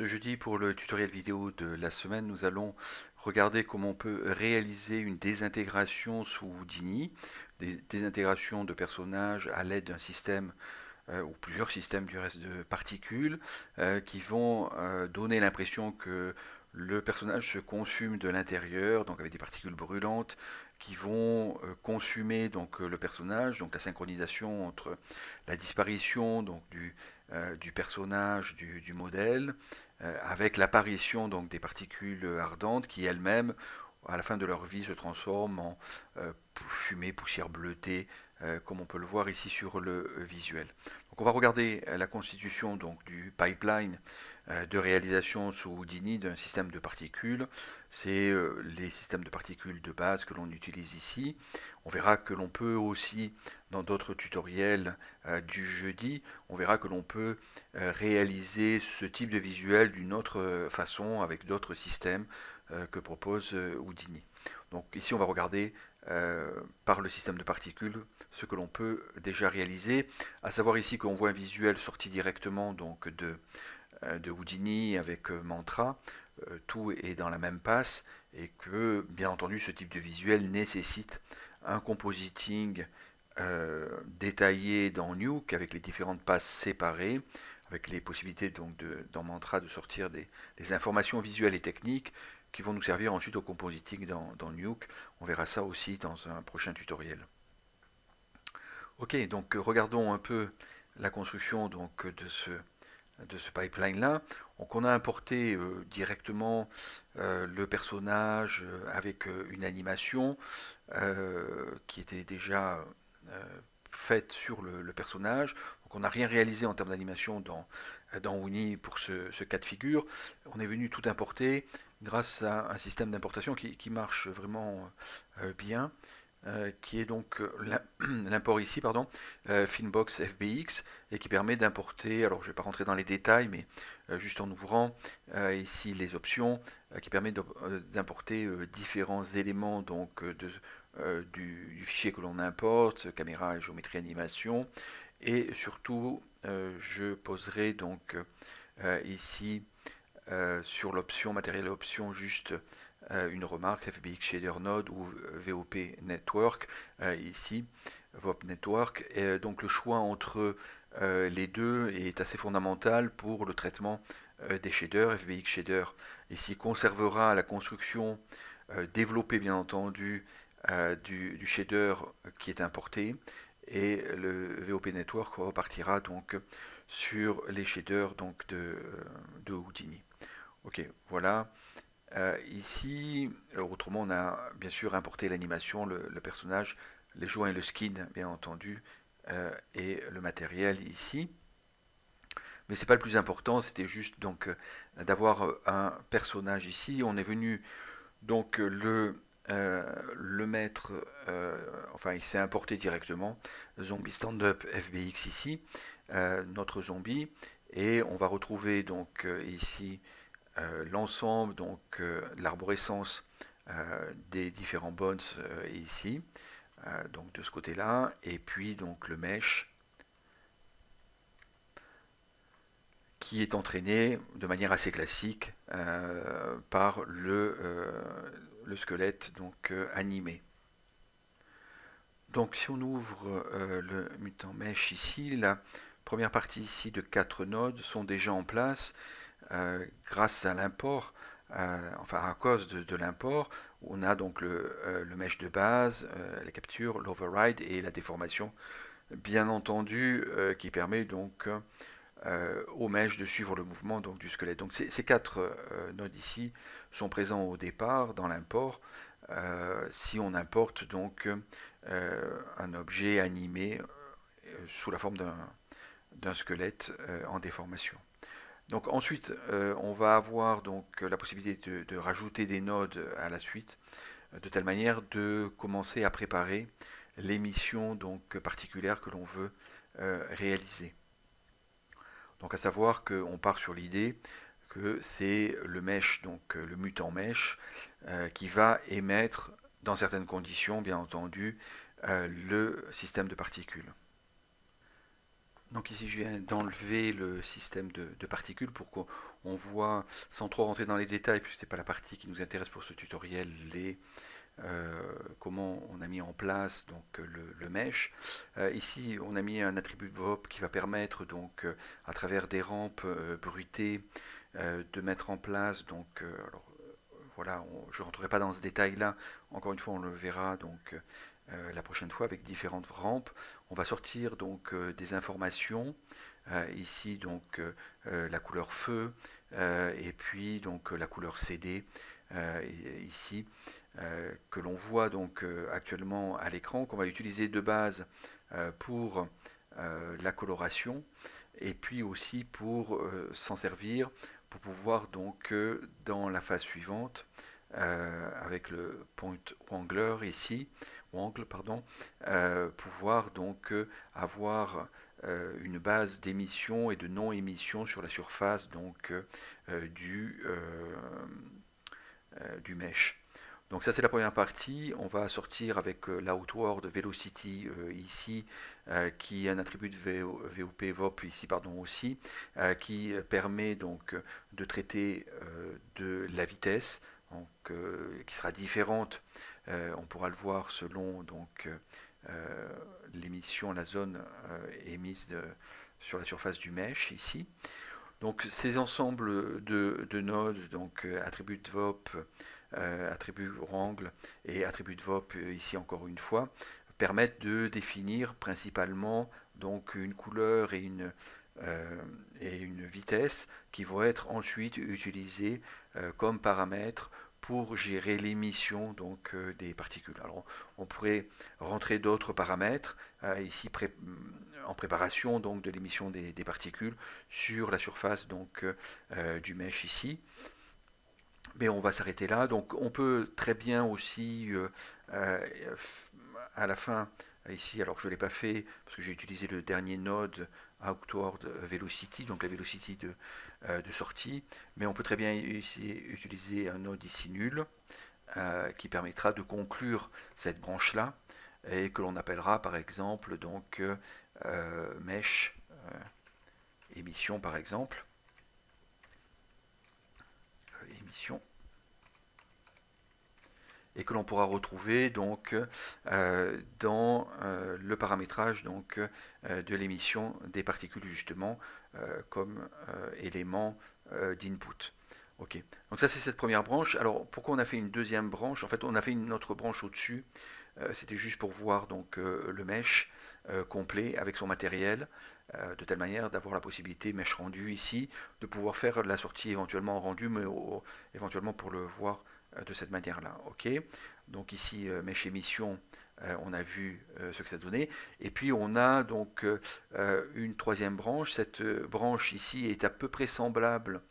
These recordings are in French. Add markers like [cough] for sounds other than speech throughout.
Ce jeudi, pour le tutoriel vidéo de la semaine, nous allons regarder comment on peut réaliser une désintégration sous Houdini, des désintégrations de personnages à l'aide d'un système euh, ou plusieurs systèmes du reste de particules euh, qui vont euh, donner l'impression que le personnage se consume de l'intérieur, donc avec des particules brûlantes qui vont consumer donc le personnage, donc la synchronisation entre la disparition donc du, personnage, du modèle, avec l'apparition donc des particules ardentes qui elles-mêmes à la fin de leur vie se transforment en fumée, poussière bleutée, comme on peut le voir ici sur le visuel on va regarder euh, la constitution donc, du pipeline euh, de réalisation sous Houdini d'un système de particules. C'est euh, les systèmes de particules de base que l'on utilise ici. On verra que l'on peut aussi, dans d'autres tutoriels du jeudi, on verra que l'on peut réaliser ce type de visuel d'une autre façon avec d'autres systèmes que propose Houdini. Donc ici on va regarder par le système de particules ce que l'on peut déjà réaliser, à savoir ici qu'on voit un visuel sorti directement donc de, euh, Houdini avec euh, Mantra, euh, tout est dans la même passe, et que bien entendu ce type de visuel nécessite un compositing détaillé dans Nuke avec les différentes passes séparées, avec les possibilités donc de, dans Mantra de sortir des, informations visuelles et techniques qui vont nous servir ensuite au compositing dans, dans Nuke. On verra ça aussi dans un prochain tutoriel. Ok, donc euh, regardons un peu la construction donc, de ce, de ce pipeline-là. Donc on a importé euh, directement euh, le personnage avec une animation qui était déjà faite sur le, personnage. Donc on n'a rien réalisé en termes d'animation dans, dans Uni pour ce, cas de figure. On est venu tout importer grâce à un système d'importation qui, qui, marche vraiment bien. Euh, qui est donc euh, [clears throat] l'import ici, pardon, euh, Finbox FBX, et qui permet d'importer, alors je ne vais pas rentrer dans les détails, mais juste en ouvrant ici les options, qui permet d'importer différents éléments donc, de, du, fichier que l'on importe, caméra et géométrie animation, et surtout je poserai donc ici sur l'option matériel option juste une remarque, FBX Shader Node ou euh, VOP Network, euh, ici, VOP Network. Et, donc le choix entre les deux est assez fondamental pour le traitement des shaders. FBX Shader ici conservera la construction développée bien entendu du, shader qui est importé et le VOP Network repartira donc sur les shaders donc de Houdini. Ok, voilà. Euh, ici, autrement, on a bien sûr importé l'animation, le, personnage, les joints et le skin, bien entendu, euh, et le matériel ici. Mais c'est pas le plus important, c'était juste donc euh, d'avoir un personnage ici. On est venu donc le, le mettre, enfin il s'est importé directement, zombie stand-up FBX ici, notre zombie, et on va retrouver donc ici euh, l'ensemble donc euh, l'arborescence euh, des différents bonds ici, donc de ce côté-là, et puis donc le mesh qui est entraîné de manière assez classique par le, le, squelette donc animé. Donc si on ouvre le mutant mesh ici, la première partie ici de quatre nodes sont déjà en place euh, grâce à l'import, euh, enfin à cause de, l'import, on a donc le, euh, mesh de base, la capture, l'override et la déformation, bien entendu, qui permet donc au mesh de suivre le mouvement du squelette. Donc ces, quatre nodes ici sont présents au départ dans l'import. si on importe donc un objet animé sous la forme d'un squelette en déformation. Ensuite, euh, on va avoir donc la possibilité de, rajouter des nodes à la suite, de telle manière de commencer à préparer les missions donc particulières que l'on veut euh, réaliser. Donc à savoir qu'on part sur l'idée que c'est le mesh, donc le mutant mesh, euh, qui va émettre dans certaines conditions, bien entendu, le système de particules. Donc ici, je viens d'enlever le système de, particules pour qu'on voit, sans trop rentrer dans les détails, puisque ce n'est pas la partie qui nous intéresse pour ce tutoriel, les, euh, comment on a mis en place donc le, mesh. Euh, ici, on a mis un attribut VOP qui va permettre donc euh, à travers des rampes bruitées de mettre en place donc alors, voilà, je ne rentrerai pas dans ce détail-là. Encore une fois, on le verra donc la prochaine fois avec différentes rampes. On va sortir donc des informations. ici donc la couleur feu et puis donc la couleur CD ici euh, que l'on voit donc euh, actuellement à l'écran, qu'on va utiliser de base euh, pour la coloration et puis aussi pour s'en servir pour pouvoir donc dans la phase suivante avec le point wangler ici wangle pardon pouvoir donc avoir une base d'émission et de non émission sur la surface donc du du mesh donc ça c'est la première partie. On va sortir avec euh, l'outward velocity euh, ici, euh, qui est un attribut de VOP ici pardon aussi, qui permet donc de traiter de la vitesse, donc, qui sera différente. on pourra le voir selon donc l'émission, la zone émise sur la surface du mesh ici. Donc ces ensembles de, de nodes, donc attributs de VOP, euh, attributs Wrangle et attributs de VOP euh, ici encore une fois, permettent de définir principalement donc une couleur et une, euh, et une vitesse qui vont être ensuite utilisées comme paramètres pour gérer l'émission donc des particules. Alors on pourrait rentrer d'autres paramètres ici en préparation donc de l'émission des, particules sur la surface donc du mesh ici. Mais on va s'arrêter là. Donc on peut très bien aussi, euh, euh, à la fin, ici, alors je ne l'ai pas fait parce que j'ai utilisé le dernier node Outward Velocity, donc la velocity de, euh, de sortie, mais on peut très bien utiliser un node ici nul qui permettra de conclure cette branche-là et que l'on appellera par exemple donc mesh émission par exemple. Émission et que l'on pourra retrouver donc euh, dans euh, le paramétrage donc euh, de l'émission des particules justement comme élément d'input. Donc ça c'est cette première branche. Alors pourquoi on a fait une deuxième branche? En fait on a fait une autre branche au-dessus. C'était juste pour voir donc le mesh complet avec son matériel de telle manière d'avoir la possibilité mesh rendu ici, de pouvoir faire la sortie éventuellement rendue, mais éventuellement pour le voir de cette manière-là. Ok? Donc ici, euh, mèche émission, euh, on a vu ce que ça donnait. Et puis on a donc une troisième branche. Cette branche ici est à peu près semblable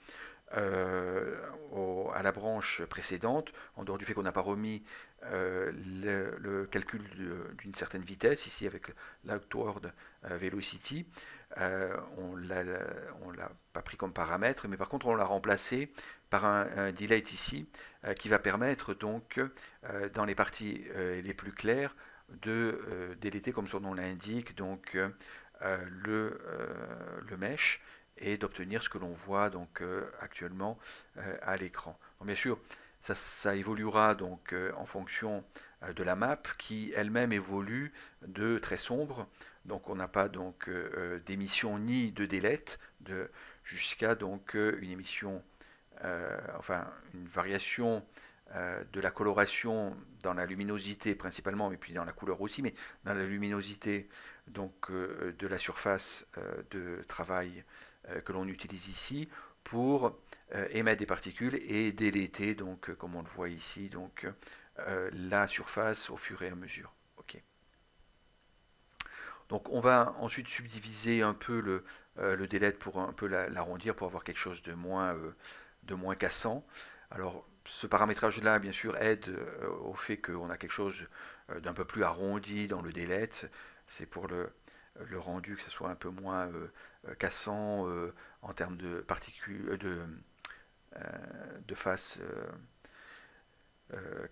à la branche précédente, en dehors du fait qu'on n'a pas remis le, calcul d'une certaine vitesse, ici avec l'outward velocity. on ne l'a pas pris comme paramètre, mais par contre on l'a remplacé par un, delay ici euh, qui va permettre donc euh, dans les parties euh, les plus claires de déléter comme son nom l'indique donc le, le mesh et d'obtenir ce que l'on voit donc actuellement à l'écran. Bien sûr, ça, évoluera donc en fonction de la map qui elle-même évolue de très sombre. Donc on n'a pas donc d'émission ni de délette de jusqu'à donc une émission euh, enfin une variation euh, de la coloration dans la luminosité principalement, mais puis dans la couleur aussi, mais dans la luminosité donc euh, de la surface de travail que l'on utilise ici pour émettre des particules et déléter donc comme on le voit ici donc la surface au fur et à mesure. Donc on va ensuite subdiviser un peu le, le délai pour un peu l'arrondir pour avoir quelque chose de moins de moins cassant. Alors ce paramétrage-là, bien sûr, aide euh, au fait qu'on a quelque chose euh, d'un peu plus arrondi dans le délai. C'est pour le, rendu que ce soit un peu moins euh, cassant en termes de particules, de, face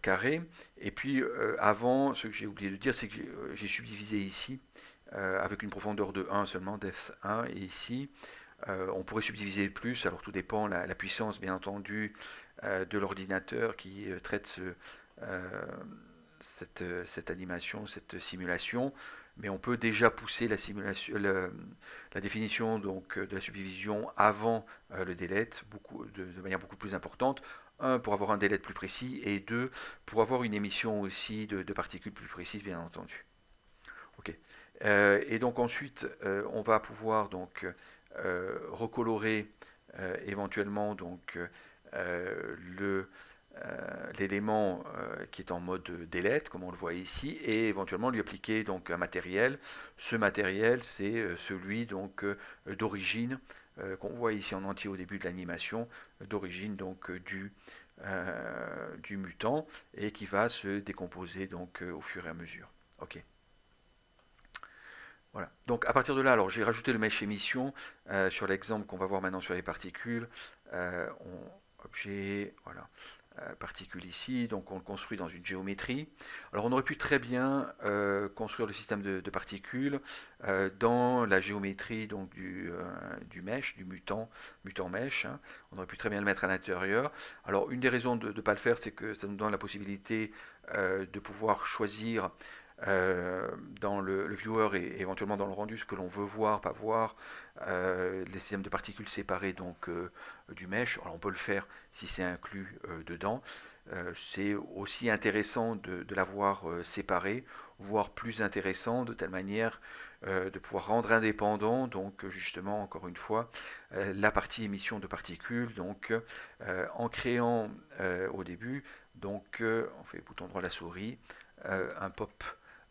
carrée. Et puis avant, ce que j'ai oublié de dire, c'est que j'ai subdivisé ici avec une profondeur de 1 seulement, depth 1, et ici, on pourrait subdiviser plus, alors tout dépend la, la puissance bien entendu de l'ordinateur qui traite ce, cette, animation, cette simulation, mais on peut déjà pousser la, définition donc, de la subdivision avant le delete beaucoup, de, manière beaucoup plus importante. Un, pour avoir un delete plus précis, et deux, pour avoir une émission aussi de, particules plus précises, bien entendu. Euh, et donc ensuite, euh, on va pouvoir donc euh, recolorer éventuellement donc euh, l'élément euh, qui est en mode delete, comme on le voit ici, et éventuellement lui appliquer donc un matériel. Ce matériel, c'est euh, celui donc d'origine qu'on voit ici en entier au début de l'animation, d'origine donc du, du mutant et qui va se décomposer donc au fur et à mesure. Voilà. Donc à partir de là, alors j'ai rajouté le mesh émission sur l'exemple qu'on va voir maintenant sur les particules. objet, voilà. Euh, ici, donc on le construit dans une géométrie. Alors on aurait pu très bien euh, construire le système de, particules euh, dans la géométrie donc, du, du mesh, du mutant, mutant mesh. Hein. On aurait pu très bien le mettre à l'intérieur. Alors une des raisons de ne pas le faire, c'est que ça nous donne la possibilité de pouvoir choisir euh, dans le, viewer et éventuellement dans le rendu ce que l'on veut voir, pas voir, euh, les systèmes de particules séparés donc euh, du mesh. Alors on peut le faire si c'est inclus dedans. c'est aussi intéressant de, l'avoir séparé, voire plus intéressant de telle manière de pouvoir rendre indépendant, donc justement, encore une fois, la partie émission de particules, donc en créant au début, donc on fait bouton droit de la souris, un pop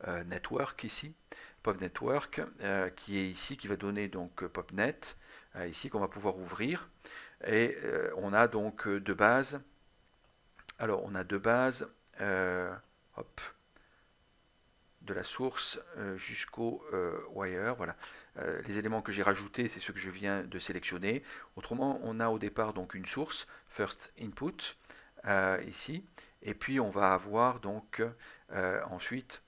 euh, network ici, Pop Network, euh, qui est ici, qui va donner donc euh, PopNet, ici qu'on va pouvoir ouvrir. Et on a donc deux bases. Alors on a deux bases, hop, de la source jusqu'au wire. Voilà. les éléments que j'ai rajoutés, c'est ceux que je viens de sélectionner. Autrement, on a au départ donc une source, first input, ici. Et puis on va avoir donc ensuite euh,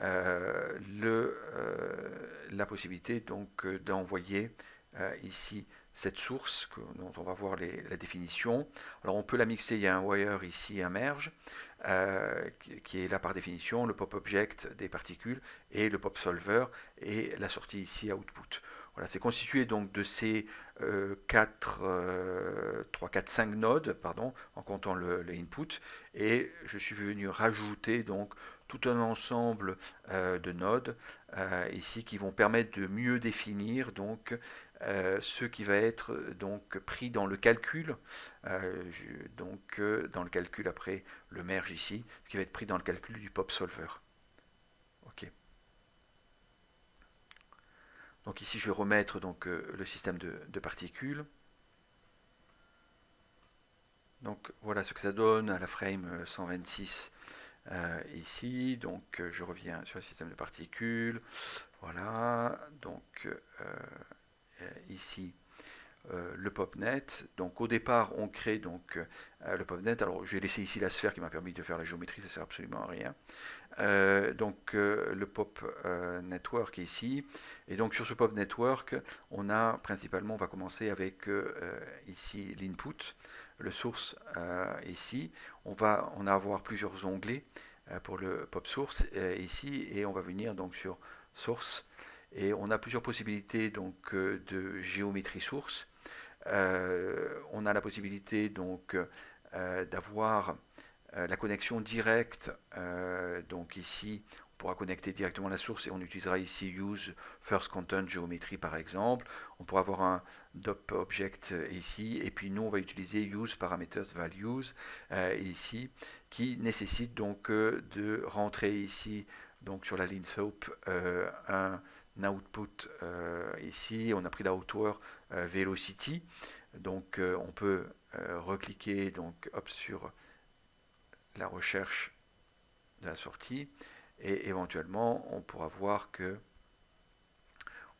le, euh, la possibilité donc euh, d'envoyer ici cette source dont on va voir la définition. Alors on peut la mixer, il y a un wire ici, un merge, qui, est là par définition, le pop object des particules et le pop solver et la sortie ici output. Voilà, c'est constitué donc de ces 4, 3, 4, 5 nodes, pardon, en comptant le, le, input, et je suis venu rajouter donc tout un ensemble euh, de nodes euh, ici qui vont permettre de mieux définir donc euh, ce qui va être donc pris dans le calcul, donc dans le calcul après le merge ici, ce qui va être pris dans le calcul du pop solver. Ok. Donc ici je vais remettre donc le système de, particules. Donc voilà ce que ça donne à la frame 126 euh, ici. Donc euh, je reviens sur le système de particules. Voilà, donc euh, ici le PopNet. Donc au départ on crée donc le PopNet. Alors j'ai laissé ici la sphère qui m'a permis de faire la géométrie, ça sert absolument à rien. Donc le Pop Network ici. Et donc sur ce Pop Network, on a principalement, on va commencer avec ici l'input le source euh, ici. On va on avoir plusieurs onglets euh, pour le pop source euh, ici et on va venir donc sur source et on a plusieurs possibilités donc de géométrie source. on a la possibilité donc d'avoir la connexion directe donc ici on pourra connecter directement la source et on utilisera ici use first content geometry par exemple. On pourra avoir un dop object ici et puis nous on va utiliser use parameters values euh, ici qui nécessite donc euh, de rentrer ici donc sur la ligne soap euh, un output ici. On a pris la hauteur velocity donc on peut recliquer donc hop sur la recherche de la sortie et éventuellement on pourra voir que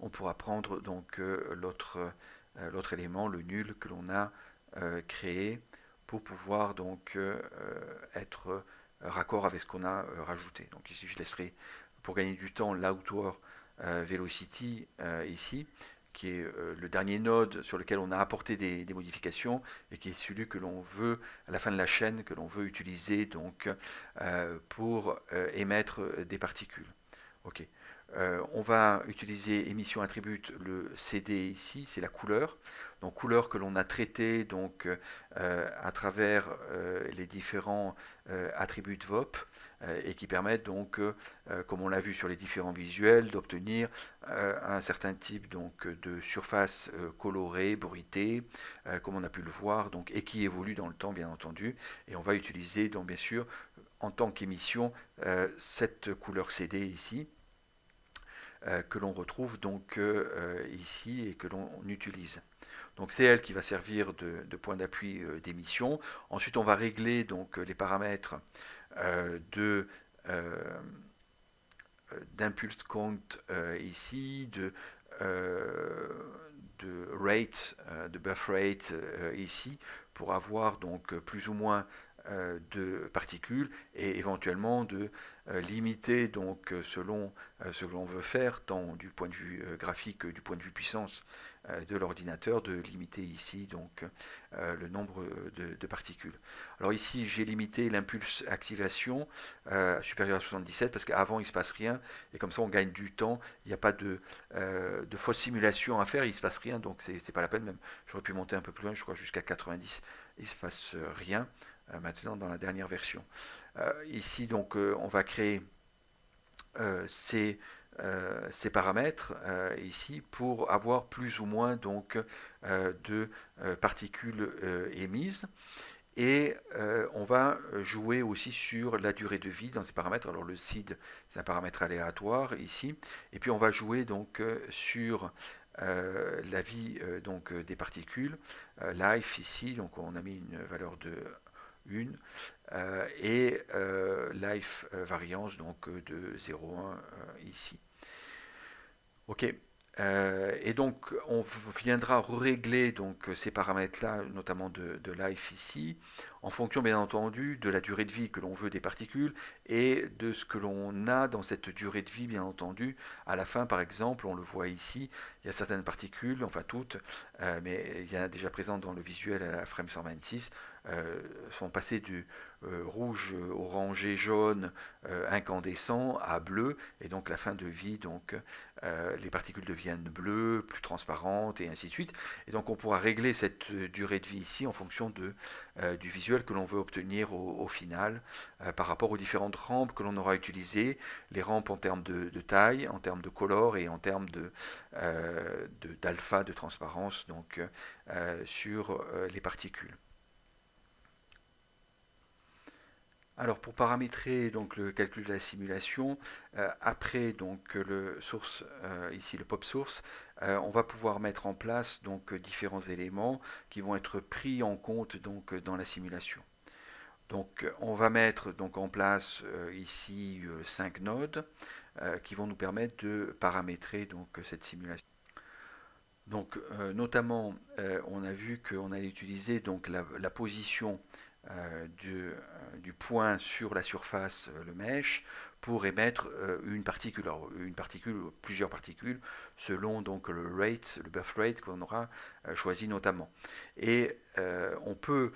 on pourra prendre donc euh, l'autre euh, l'autre élément, le nul que l'on a euh, créé pour pouvoir donc être raccord avec ce qu'on a rajouté. Donc ici je laisserai pour gagner du temps l'auteur Velocity ici qui est le dernier node sur lequel on a apporté des, modifications et qui est celui que l'on veut à la fin de la chaîne que l'on veut utiliser donc pour émettre des particules. Ok. Euh, on va utiliser émission attribute le CD ici, c'est la couleur. Donc couleur que l'on a traité donc euh, à travers euh, les différents attributs VOP et qui permettent donc, comme on l'a vu sur les différents visuels, d'obtenir un certain type donc de surface colorée, bruitée, comme on a pu le voir, donc et qui évolue dans le temps bien entendu. Et on va utiliser donc bien sûr en tant qu'émission cette couleur CD ici. Euh, que l'on retrouve donc euh, euh, ici et que l'on utilise. Donc c'est elle qui va servir de, point d'appui d'émission. Ensuite, on va régler donc les paramètres de d'impulse count ici, de, rate, de buff rate ici, pour avoir donc plus ou moins euh, de particules et éventuellement de euh, limiter donc euh, selon ce que l'on veut faire, tant du point de vue graphique que du point de vue puissance de l'ordinateur, de limiter ici donc le nombre de, particules. Alors ici j'ai limité l'impulse activation supérieur à 77 parce qu'avant il se passe rien et comme ça on gagne du temps, il n'y a pas de, de fausse simulation à faire, il ne se passe rien donc c'est pas la peine même. J'aurais pu monter un peu plus loin, je crois jusqu'à 90, il ne se passe rien. Euh, maintenant dans la dernière version. Euh, ici, donc, euh, on va créer ces, ces, paramètres ici pour avoir plus ou moins donc, de particules émises. Et on va jouer aussi sur la durée de vie dans ces paramètres. Alors le SID, c'est un paramètre aléatoire ici. Et puis on va jouer donc sur la vie donc, des particules. life ici, donc on a mis une valeur de euh, et euh, life euh, variance donc de 0,1 ici. Ok. et donc on viendra régler donc ces paramètres-là, notamment de, life ici, en fonction bien entendu de la durée de vie que l'on veut des particules et de ce que l'on a dans cette durée de vie bien entendu. À la fin par exemple, on le voit ici, il y a certaines particules, enfin toutes, mais il y en a déjà présentes dans le visuel à la frame 126, euh, sont passés du euh, rouge, orangé, jaune, euh, incandescent à bleu, et donc la fin de vie, donc les particules deviennent bleues, plus transparentes, et ainsi de suite. Et donc on pourra régler cette durée de vie ici en fonction de, du visuel que l'on veut obtenir au, final, par rapport aux différentes rampes que l'on aura utilisées, les rampes en termes de, taille, en termes de color et en termes de d'alpha, de, de, transparence, donc sur les particules. Alors pour paramétrer donc le calcul de la simulation, euh, après donc le source euh, ici le pop source, euh, on va pouvoir mettre en place donc différents éléments qui vont être pris en compte donc dans la simulation. Donc on va mettre donc en place ici cinq nodes qui vont nous permettre de paramétrer donc cette simulation. Donc notamment on a vu qu'on allait utiliser donc la position euh, euh, du, point sur la surface, euh, le mesh, pour émettre une particule, une particule plusieurs particules, selon donc le rate, le buff rate qu'on aura choisi notamment. Et on peut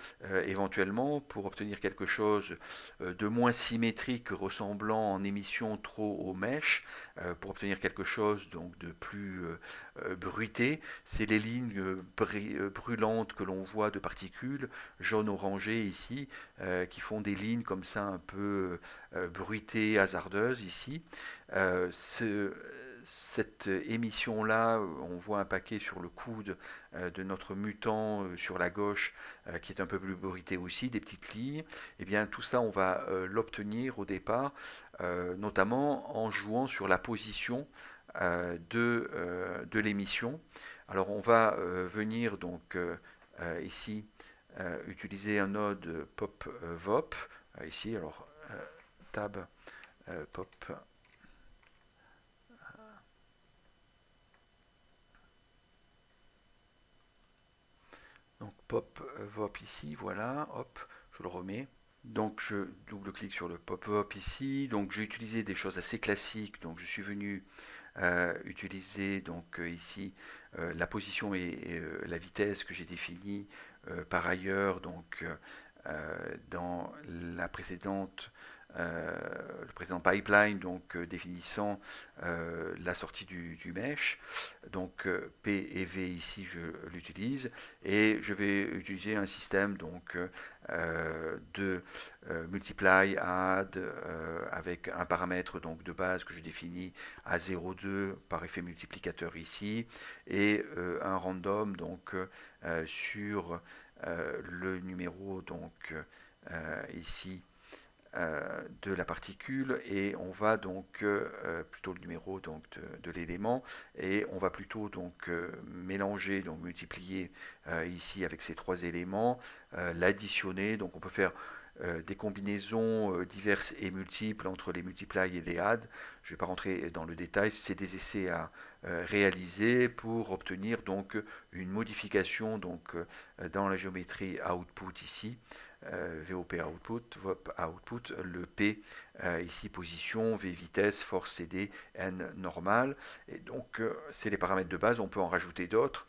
éventuellement, pour obtenir quelque chose de moins symétrique, ressemblant en émission trop au mesh, pour obtenir quelque chose donc de plus bruité, c'est les lignes brûlantes que l'on voit de particules jaune-orangé ici, qui font des lignes comme ça un peu bruitées, hasardeuses ici. Cette émission-là, on voit un paquet sur le coude euh, de notre mutant euh, sur la gauche, euh, qui est un peu plus bruité aussi, des petites lignes. Eh bien tout ça, on va l'obtenir au départ, notamment en jouant sur la position de, de l'émission. Alors on va venir donc ici utiliser un node pop vop ici alors tab pop Donc pop euh, vop ici, voilà, hop, je le remets. Donc je double-clique sur le pop vop ici. Donc j'ai utilisé des choses assez classiques. Donc je suis venu utiliser donc ici la position et, la vitesse que j'ai définie par ailleurs donc dans la précédente euh, le précédent pipeline, donc euh, définissant euh, la sortie du, mesh. Donc P et V ici, je l'utilise. Et je vais utiliser un système donc, de multiply, add, avec un paramètre donc, de base que je définis à 0,2 par effet multiplicateur ici, et un random donc, sur le numéro donc, ici euh, de la particule et on va donc euh, plutôt le numéro donc de, l'élément et on va plutôt donc euh, mélanger donc multiplier ici avec ces trois éléments l'additionner donc on peut faire des combinaisons diverses et multiples entre les multiply et les add. Je ne vais pas rentrer dans le détail, c'est des essais à réaliser pour obtenir donc une modification donc dans la géométrie output ici euh, VOP output, VOP output, le P euh, ici position, V vitesse, force CD, N normal. Et donc euh, c'est les paramètres de base, on peut en rajouter d'autres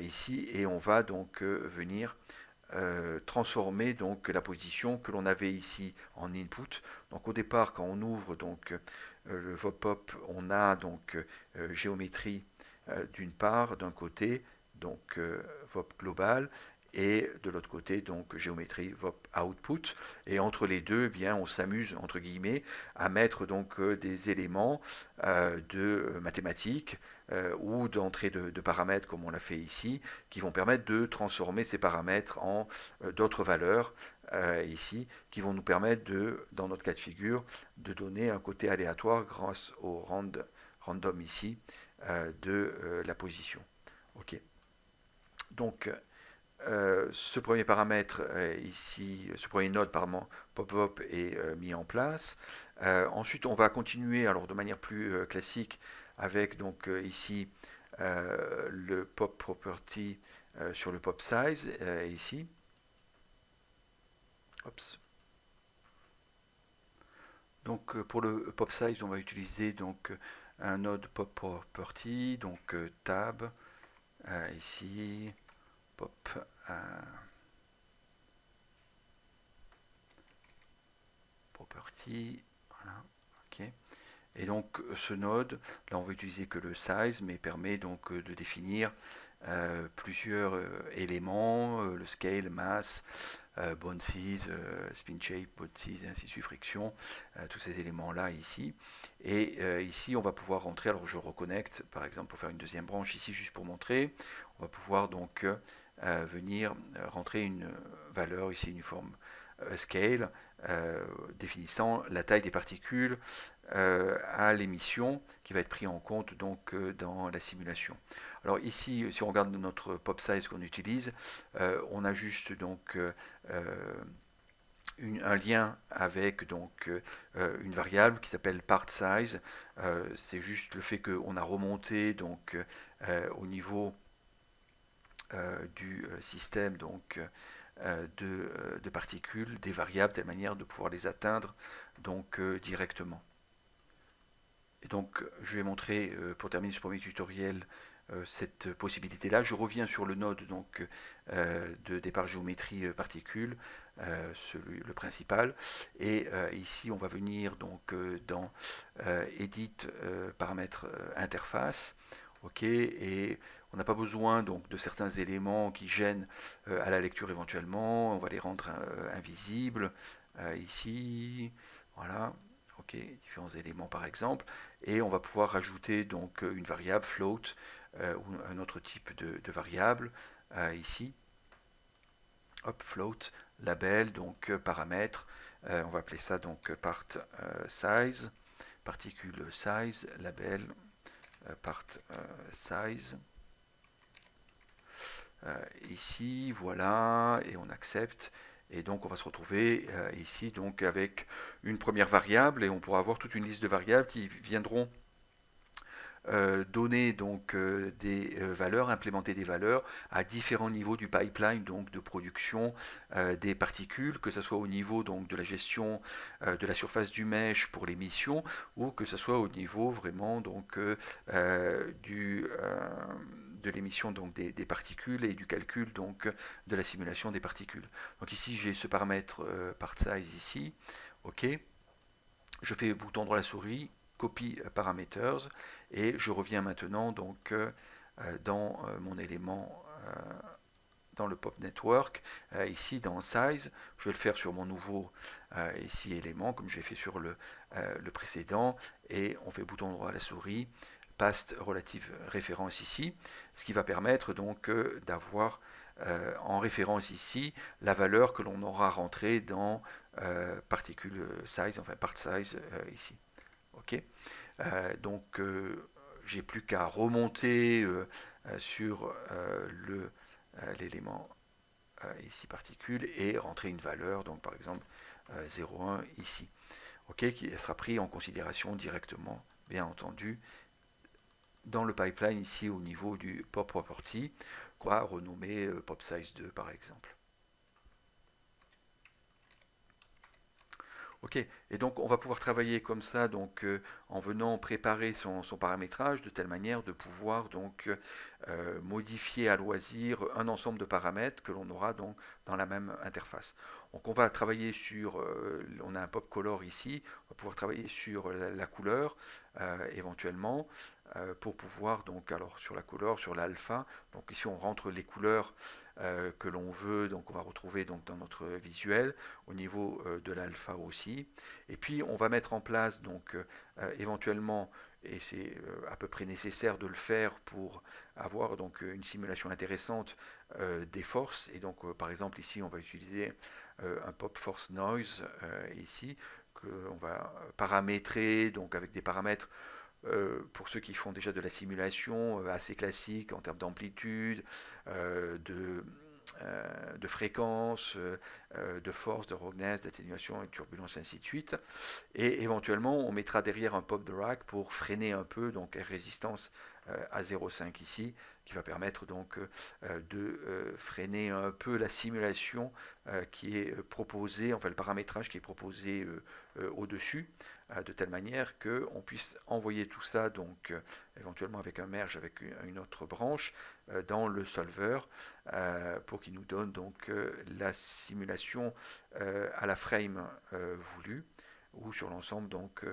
ici et on va donc venir transformer donc la position que l'on avait ici en input. Donc au départ quand on ouvre donc le VOPOP, on a donc géométrie d'une part d'un côté donc VOP global et de l'autre côté, donc géométrie VOP output. Et entre les deux, eh bien, on s'amuse, entre guillemets, à mettre donc euh, des éléments euh, de mathématiques euh, ou d'entrée de, paramètres, comme on l'a fait ici, qui vont permettre de transformer ces paramètres en d'autres valeurs, ici, qui vont nous permettre, de, dans notre cas de figure, de donner un côté aléatoire grâce au random ici de la position. Ok. Donc, euh, ce premier paramètre euh, ici, ce premier node pardon, pop-up est euh, mis en place. ensuite, on va continuer alors de manière plus classique avec donc ici le pop property sur le pop size ici. Donc pour le pop size, on va utiliser donc un node pop property, donc tab ici pop euh, property voilà ok et donc ce node là on va utiliser que le size mais permet donc de définir euh, plusieurs euh, éléments le scale mass bounces, spin shape, bounces, et ainsi de suite, friction, tous ces éléments-là ici. Et ici, on va pouvoir rentrer, alors je reconnecte, par exemple, pour faire une deuxième branche ici, juste pour montrer, on va pouvoir donc venir euh, rentrer une valeur ici uniforme euh, scale euh, définissant la taille des particules à l'émission qui va être pris en compte donc dans la simulation. Alors ici, si on regarde notre pop size qu'on utilise, on a juste donc un lien avec donc une variable qui s'appelle part size. C'est juste le fait qu'on a remonté donc au niveau du euh, système donc, euh, de, particules, des variables, de telle manière de pouvoir les atteindre donc, directement. Et donc, je vais montrer, pour terminer ce premier tutoriel, cette possibilité-là. Je reviens sur le node donc, de départ géométrie particules, celui, le principal. Et ici, on va venir donc, dans Edit, paramètres interface. ok et on n'a pas besoin donc de certains éléments qui gênent euh, à la lecture éventuellement. On va les rendre euh, invisibles euh, ici. Voilà. Ok, différents éléments par exemple. Et on va pouvoir rajouter donc une variable float ou un autre type de, variable ici. Hop, float, label, donc paramètre. on va appeler ça donc part size, particule size, label, part size. Euh, ici, voilà, et on accepte. Et donc on va se retrouver euh, ici donc avec une première variable et on pourra avoir toute une liste de variables qui viendront donner donc des valeurs, implémenter des valeurs à différents niveaux du pipeline donc de production des particules, que ce soit au niveau donc de la gestion de la surface du mesh pour l'émission ou que ce soit au niveau vraiment donc du de l'émission donc des, particules et du calcul donc de la simulation des particules. Donc ici j'ai ce paramètre euh, part size ici, ok. Je fais bouton droit la souris, copie euh, parameters et je reviens maintenant donc euh, dans mon élément dans le pop network ici dans size je vais le faire sur mon nouveau ici élément comme j'ai fait sur le, le précédent et on fait bouton droit à la souris past relative référence ici, ce qui va permettre donc euh, d'avoir euh, en référence ici la valeur que l'on aura rentrée dans euh, particule size, enfin part size ici. Ok, donc j'ai plus qu'à remonter sur l'élément ici particule et rentrer une valeur, donc par exemple 0,1 ici. Ok, qui sera pris en considération directement, bien entendu, dans le pipeline ici au niveau du pop property, quoi renommer euh, pop size 2 par exemple. Ok, et donc on va pouvoir travailler comme ça, donc euh, en venant préparer son, paramétrage de telle manière de pouvoir donc euh, modifier à loisir un ensemble de paramètres que l'on aura donc dans la même interface. Donc on va travailler sur, on a un pop color ici, on va pouvoir travailler sur la couleur éventuellement. Euh, pour pouvoir, donc, alors sur la couleur, sur l'alpha, donc ici on rentre les couleurs euh, que l'on veut, donc on va retrouver donc dans notre visuel, au niveau euh, de l'alpha aussi. Et puis on va mettre en place donc éventuellement, et c'est à peu près nécessaire de le faire pour avoir donc une simulation intéressante des forces. Et donc par exemple ici on va utiliser un pop force noise ici, que on va paramétrer donc avec des paramètres pour ceux qui font déjà de la simulation euh, assez classique en termes d'amplitude, euh, de, de, fréquence, de force, de roughness, d'atténuation et de turbulence, ainsi de suite. Et éventuellement, on mettra derrière un pop de rack pour freiner un peu, donc résistance à 0,5 ici, qui va permettre donc de freiner un peu la simulation qui est proposée, enfin le paramétrage qui est proposé au-dessus. Euh, de telle manière qu'on puisse envoyer tout ça, donc euh, éventuellement avec un merge avec une, autre branche, euh, dans le solver pour qu'il nous donne donc la simulation à la frame voulue ou sur l'ensemble donc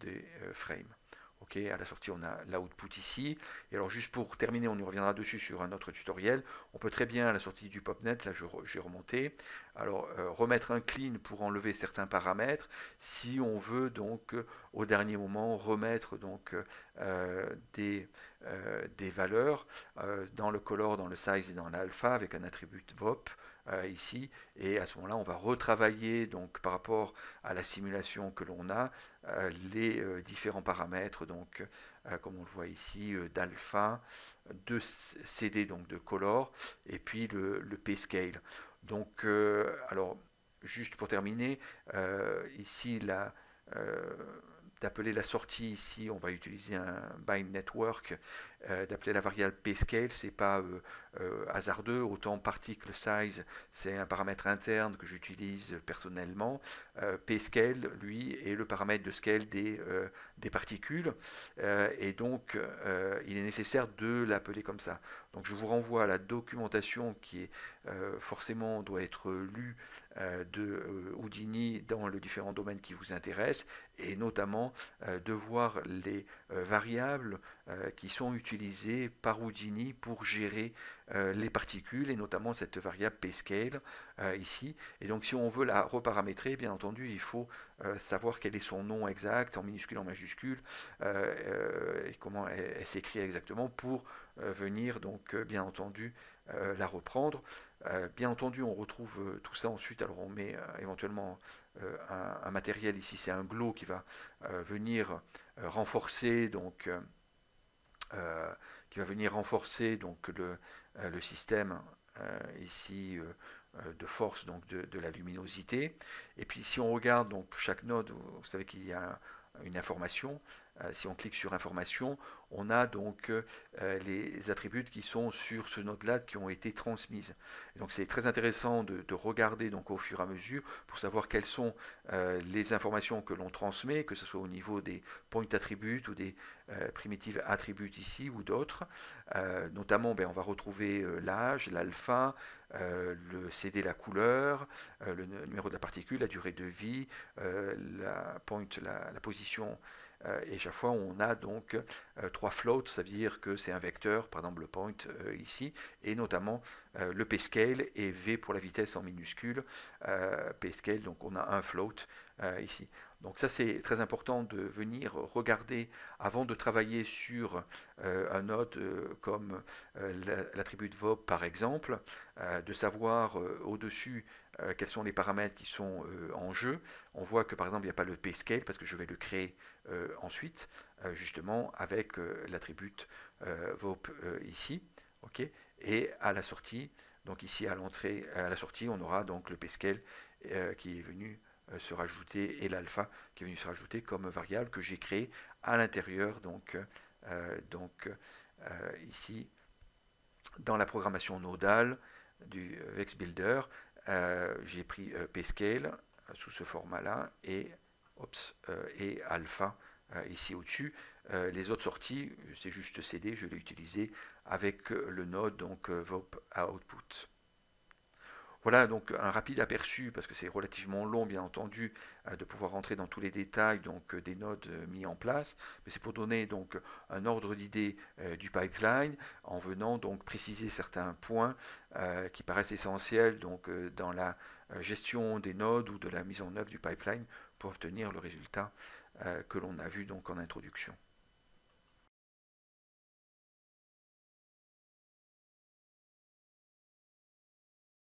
des frames. Ok, à la sortie, on a l'output ici. Et alors, juste pour terminer, on y reviendra dessus sur un autre tutoriel. On peut très bien, à la sortie du PopNet, là, j'ai remonté, alors euh, remettre un clean pour enlever certains paramètres. Si on veut, donc, au dernier moment, remettre donc euh, des, euh, des valeurs dans le color, dans le size et dans l'alpha avec un attribut VOP. Euh, ici, et à ce moment-là, on va retravailler donc par rapport à la simulation que l'on a euh, les euh, différents paramètres, donc comme on le voit ici, d'alpha, de CD donc de color, et puis le, le p-scale. Donc, alors juste pour terminer, ici la d'appeler la sortie ici, on va utiliser un bind network, d'appeler la variable pscale, c'est pas euh, hasardeux, autant particle size, c'est un paramètre interne que j'utilise personnellement. Euh, pscale, lui, est le paramètre de scale des, euh, des particules, et donc il est nécessaire de l'appeler comme ça. Donc je vous renvoie à la documentation qui est forcément doit être lue de Houdini dans les différents domaines qui vous intéressent, et notamment de voir les variables qui sont utilisées par Houdini pour gérer euh, les particules et notamment cette variable p-scale euh, ici. Et donc si on veut la reparamétrer, bien entendu, il faut euh, savoir quel est son nom exact, en minuscule, en majuscule, et comment elle, s'écrit exactement pour venir donc bien entendu la reprendre. bien entendu, on retrouve tout ça ensuite, alors on met éventuellement un, matériel ici, c'est un glow qui va venir renforcer donc qui va venir renforcer donc le, euh, système euh, ici euh, de force donc de, la luminosité. Et puis si on regarde donc chaque node, vous savez qu'il y a une information si on clique sur information, on a donc les attributs qui sont sur ce node-là qui ont été transmises. donc c'est très intéressant de, regarder donc au fur et à mesure pour savoir quelles sont les informations que l'on transmet, que ce soit au niveau des point attributs ou des primitives attributs ici ou d'autres. notamment, ben, on va retrouver l'âge, l'alpha, le CD, la couleur, le numéro de la particule, la durée de vie, la point, la position euh, et chaque fois, on a donc euh, trois floats, ça veut dire que c'est un vecteur, par exemple le point euh, ici, et notamment le p-scale et v pour la vitesse en minuscule. p-scale, donc on a un float ici. Donc ça c'est très important de venir regarder avant de travailler sur un node comme l'attribut de VOB par exemple, de savoir au-dessus quels sont les paramètres qui sont en jeu. On voit que par exemple il n'y a pas le p-scale parce que je vais le créer euh, ensuite, euh, justement avec euh, l'attribut VOP ici. et à la sortie, donc ici à l'entrée, à la sortie, on aura donc le PScale qui est venu se rajouter et l'alpha qui est venu se rajouter comme variable que j'ai créé à l'intérieur donc, donc ici dans la programmation nodale du VexBuilder j'ai pris PScale sous ce format là et euh, et alpha euh, ici au-dessus. Euh, les autres sorties, c'est juste CD, je l'ai utilisé avec le node donc VOP output. Voilà donc un rapide aperçu, parce que c'est relativement long bien entendu, de pouvoir rentrer dans tous les détails donc des nodes mis en place, mais c'est pour donner donc un ordre d'idée du pipeline, en venant donc préciser certains points qui paraissent essentiels donc dans la gestion des nodes ou de la mise en œuvre du pipeline pour obtenir le résultat euh, que l'on a vu donc en introduction.